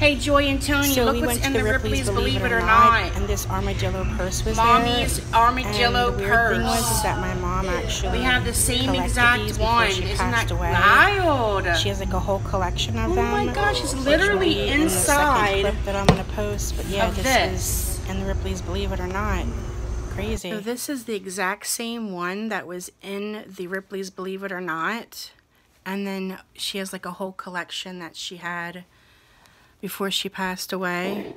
Hey, Joy and Tony, So look we what's went in to the the Ripley's, Ripley's, believe it or not. and this armadillo purse was Mommy's there. armadillo and the weird purse. thing was is that my mom actually we have the same exact one. Isn't that away. wild? She has like a whole collection of Oh them. my gosh, it's literally will be in the inside clip that I'm gonna post. But yeah, this, this. is in the Ripley's Believe It or Not. Crazy. So this is the exact same one that was in the Ripley's Believe It or Not. And then she has like a whole collection that she had before she passed away.